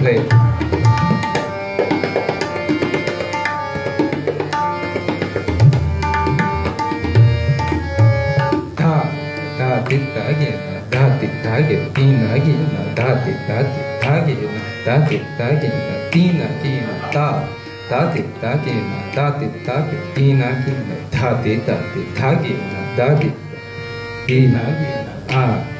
play. Da, da, di, da, gi, na, da, di, da, gi, di, na, gi, na, da, di, da, di, da, gi, na, da, di, da, gi, na, di, na, gi, na, da. Da, di, da, gi, na, da, di, da, gi, di, na, gi, na, da, di, da, di, da, gi, na, da, di, di, na, gi, na, ah.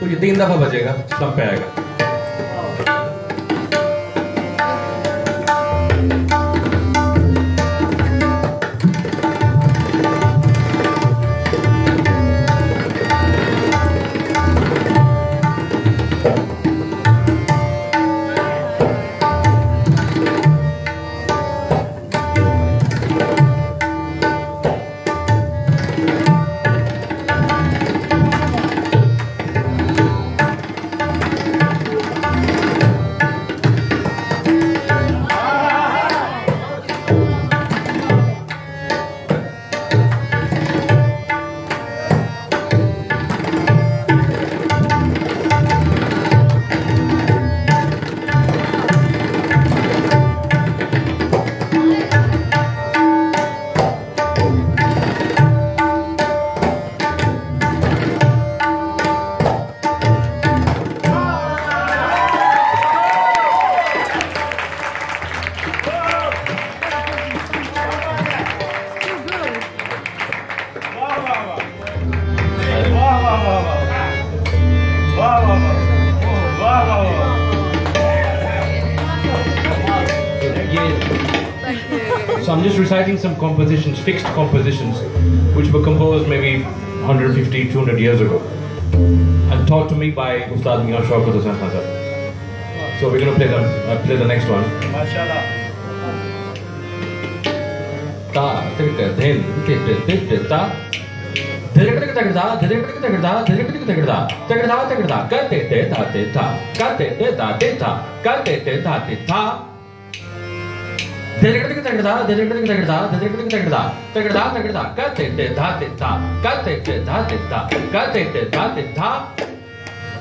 तो ये तीन दफ़ा बजेगा सब पे आएगा। By Ustad Mian Shaukat Hussain Hazar. So we're going to play the uh, play the next one. Ta, tit, din, tit, tit, tit, ta. Dhirikdik tagda, dhirikdik tagda, dhirikdik tagda, tagda tagda, ka te te ta te ta, ka te te ta te ta, ka te te ta te ta. Dhirikdik tagda, dhirikdik tagda, dhirikdik tagda, tagda tagda, ka te te ta te ta, ka te te ta te ta, ka te te ta te ta.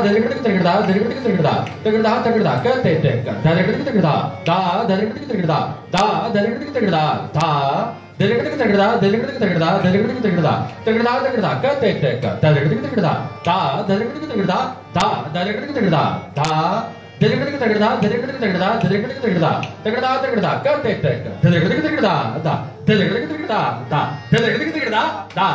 ಗಿಡ ತಗಡ ತೆನೆ ಗಿಡ ತಗಡ ತೆನೆ ಗಿಡ ತಗಡ ತಗಡ ತಗಡ ಕ te te ಕ ತೆನೆ ಗಿಡ ತಗಡ ತಾ ತೆನೆ ಗಿಡ ತಗಡ ತಾ ತೆನೆ ಗಿಡ ತಗಡ ತಾ ತೆನೆ ಗಿಡ ತಗಡ ತೆನೆ ಗಿಡ ತಗಡ ತೆನೆ ಗಿಡ ತಗಡ ತಗಡ ತಗಡ ಕ te te ಕ ತೆನೆ ಗಿಡ ತಗಡ ತಾ ತೆನೆ ಗಿಡ ತಗಡ ತಾ ತೆನೆ ಗಿಡ ತಗಡ ತಾ ತೆನೆ ಗಿಡ ತಗಡ ತೆನೆ ಗಿಡ ತಗಡ ತೆನೆ ಗಿಡ ತಗಡ ತಗಡ ತಗಡ ಕ te te ಕ ತೆನೆ ಗಿಡ ತಗಡ ತಾ ತೆನೆ ಗಿಡ ತಗಡ ತಾ ತೆನೆ ಗಿಡ ತಗಡ ತಾ